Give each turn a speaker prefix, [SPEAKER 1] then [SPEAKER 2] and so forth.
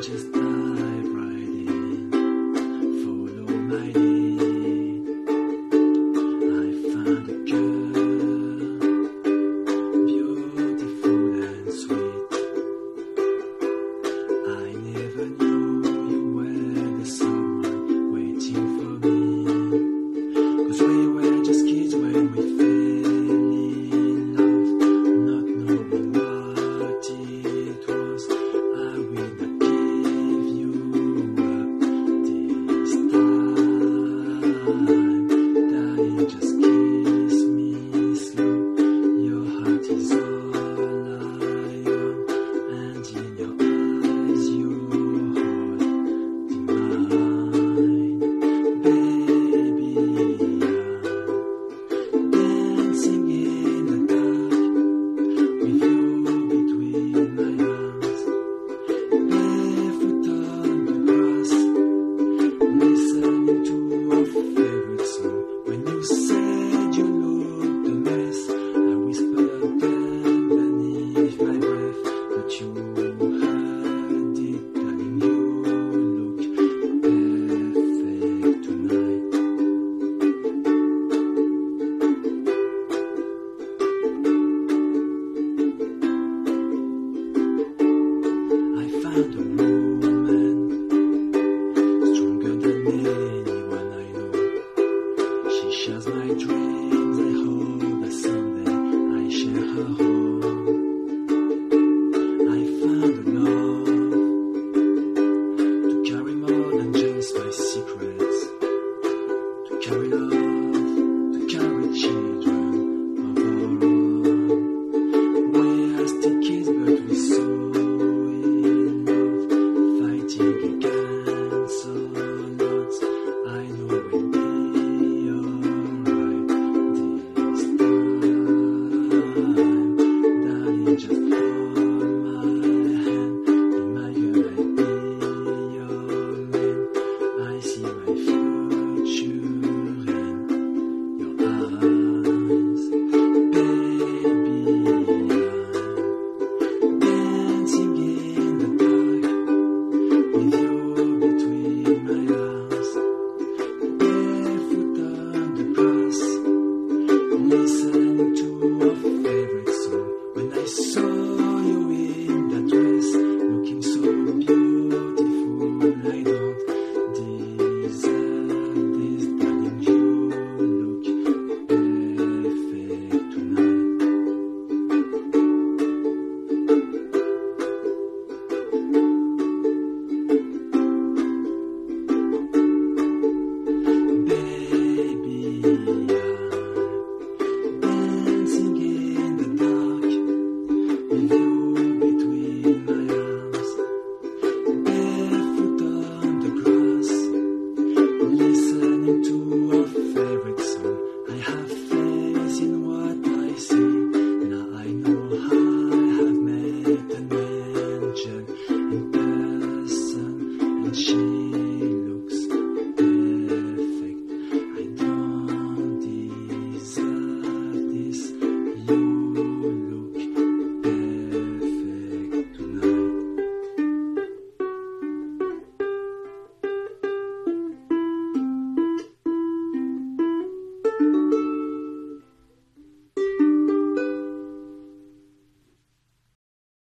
[SPEAKER 1] just done. Oh. Thank you.